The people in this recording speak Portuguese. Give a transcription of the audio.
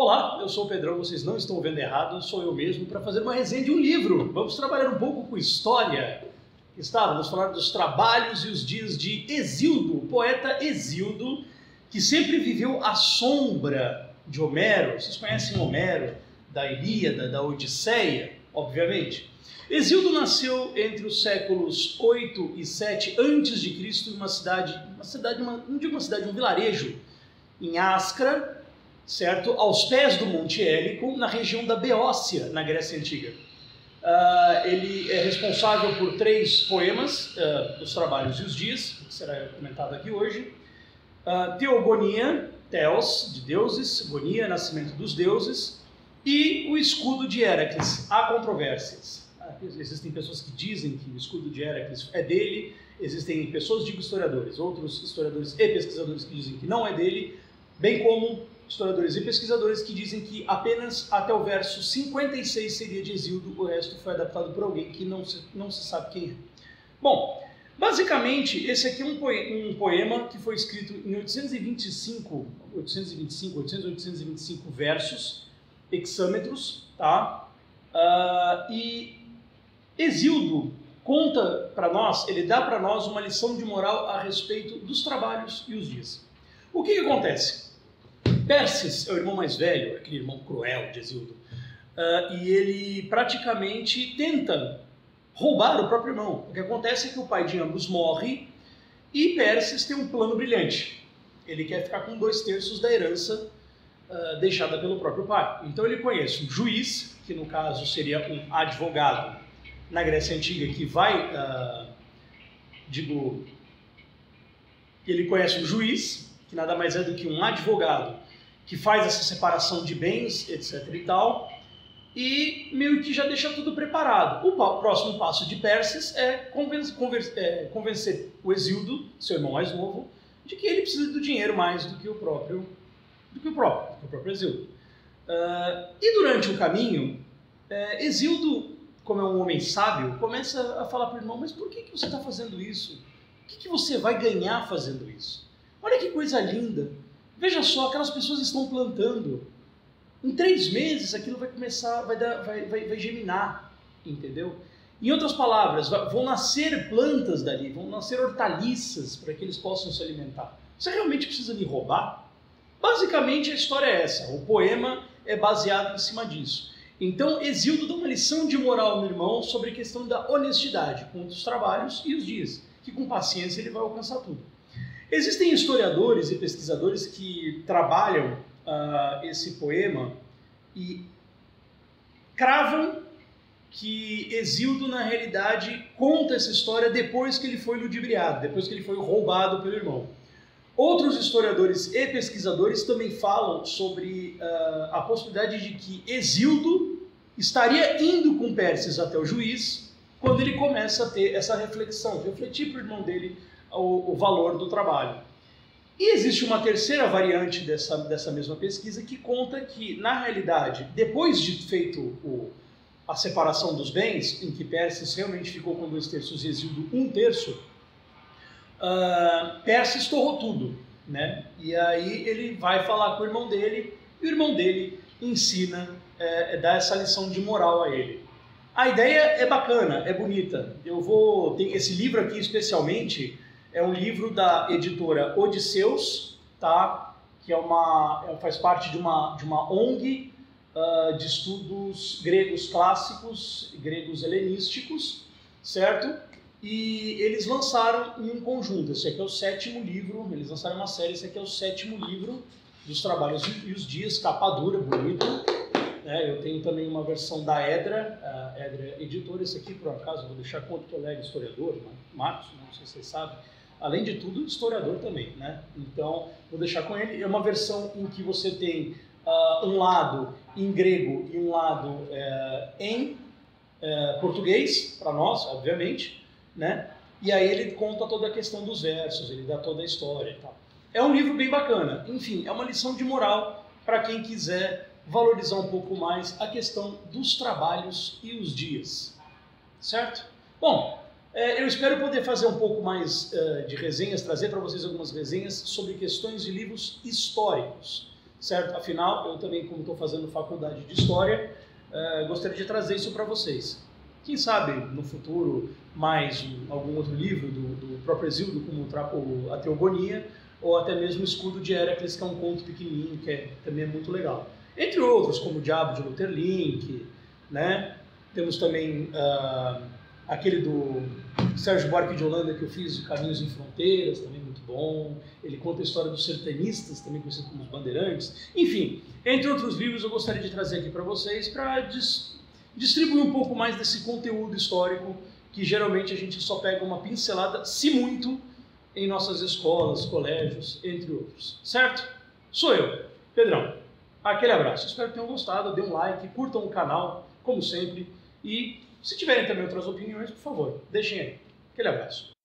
Olá, eu sou o Pedrão, vocês não estão vendo errado, sou eu mesmo para fazer uma resenha de um livro. Vamos trabalhar um pouco com história. Estávamos falando dos trabalhos e os dias de Exildo, o poeta Exildo, que sempre viveu à sombra de Homero. Vocês conhecem Homero, da Ilíada, da Odisseia, obviamente. Exildo nasceu entre os séculos 8 e 7 antes de Cristo em uma cidade, uma cidade, uma, não digo uma cidade, um vilarejo em Ascra, certo? Aos pés do Monte Hélico, na região da Beócia, na Grécia Antiga. Uh, ele é responsável por três poemas, uh, Os Trabalhos e os Dias, que será comentado aqui hoje. Uh, Teogonia, Theos, de deuses, Gonia, nascimento dos deuses, e o escudo de Heracles. Há controvérsias. Existem pessoas que dizem que o escudo de Heracles é dele, existem pessoas, digo historiadores, outros historiadores e pesquisadores que dizem que não é dele, bem como historiadores e pesquisadores que dizem que apenas até o verso 56 seria de Exildo, o resto foi adaptado por alguém que não se, não se sabe quem é. Bom, basicamente, esse aqui é um poema que foi escrito em 825, 825, 800, 825 versos, hexâmetros, tá? Uh, e Exildo conta para nós, ele dá para nós uma lição de moral a respeito dos trabalhos e os dias. O que, que acontece? Perses é o irmão mais velho, aquele irmão cruel de Exildo, uh, e ele praticamente tenta roubar o próprio irmão. O que acontece é que o pai de ambos morre e Perses tem um plano brilhante. Ele quer ficar com dois terços da herança uh, deixada pelo próprio pai. Então ele conhece um juiz, que no caso seria um advogado na Grécia Antiga, que vai, uh, digo, ele conhece um juiz, que nada mais é do que um advogado que faz essa separação de bens, etc e tal, e meio que já deixa tudo preparado. O próximo passo de Perses é convencer, é convencer o Exildo, seu irmão mais novo, de que ele precisa do dinheiro mais do que o próprio, do que o próprio, do que o próprio Exildo. Uh, e durante o caminho, uh, Exildo, como é um homem sábio, começa a falar para o irmão: Mas por que, que você está fazendo isso? O que, que você vai ganhar fazendo isso? Olha que coisa linda! Veja só, aquelas pessoas estão plantando. Em três meses aquilo vai começar, vai, dar, vai, vai, vai germinar, entendeu? Em outras palavras, vão nascer plantas dali, vão nascer hortaliças para que eles possam se alimentar. Você realmente precisa me roubar? Basicamente a história é essa. O poema é baseado em cima disso. Então Exildo dá uma lição de moral no irmão sobre a questão da honestidade com os trabalhos e os dias, que com paciência ele vai alcançar tudo. Existem historiadores e pesquisadores que trabalham uh, esse poema e cravam que Exildo, na realidade, conta essa história depois que ele foi ludibriado, depois que ele foi roubado pelo irmão. Outros historiadores e pesquisadores também falam sobre uh, a possibilidade de que Exildo estaria indo com Perses até o juiz quando ele começa a ter essa reflexão, refletir para o irmão dele o, o valor do trabalho. E existe uma terceira variante dessa, dessa mesma pesquisa que conta que, na realidade, depois de feito o, a separação dos bens, em que Perses realmente ficou com dois terços e Exildo um terço, uh, Perses torrou tudo. Né? E aí ele vai falar com o irmão dele, e o irmão dele ensina, é, dá essa lição de moral a ele. A ideia é bacana, é bonita. Eu vou. Tem esse livro aqui especialmente é um livro da editora Odisseus, tá? que é uma, é, faz parte de uma, de uma ONG uh, ah, de estudos gregos clássicos, gregos helenísticos, certo? E eles lançaram em um conjunto. Esse aqui é o sétimo livro, eles lançaram uma série, esse aqui é o sétimo livro dos Trabalhos e os Dias, capa dura, bonito. É, eu tenho também uma versão da Edra, a Edra Editora, esse aqui por acaso, vou deixar com outro colega historiador, Marcos, não sei se vocês sabem, além de tudo, historiador também, né? Então, vou deixar com ele. É uma versão em que você tem uh, um lado em grego e um lado uh, em uh, português, para nós, obviamente, né? E aí ele conta toda a questão dos versos, ele dá toda a história e tal. É um livro bem bacana. Enfim, é uma lição de moral para quem quiser valorizar um pouco mais a questão dos trabalhos e os dias. Certo? Bom, eu espero poder fazer um pouco mais uh, de resenhas, trazer para vocês algumas resenhas sobre questões de livros históricos. certo? Afinal, eu também, como estou fazendo faculdade de História, uh, gostaria de trazer isso para vocês. Quem sabe, no futuro, mais um, algum outro livro do, do próprio Exildo, como A Teogonia, ou até mesmo o Escudo de Heracles, que é um conto pequenininho, que é, também é muito legal. Entre outros, como o Diabo de Luther Link, né? Temos também uh, aquele do Sérgio Buarque de Holanda que eu fiz, Caminhos em Fronteiras, também muito bom. Ele conta a história dos sertanistas, também conhecidos como os bandeirantes. Enfim, entre outros livros eu gostaria de trazer aqui para vocês para dis distribuir um pouco mais desse conteúdo histórico que geralmente a gente só pega uma pincelada, se muito, em nossas escolas, colégios, entre outros. Certo? Sou eu, Pedrão. Aquele abraço. Espero que tenham gostado. Dê um like, curtam o canal, como sempre. E se tiverem também outras opiniões, por favor, deixem aí. Aquele abraço.